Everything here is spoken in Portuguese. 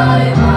Vai.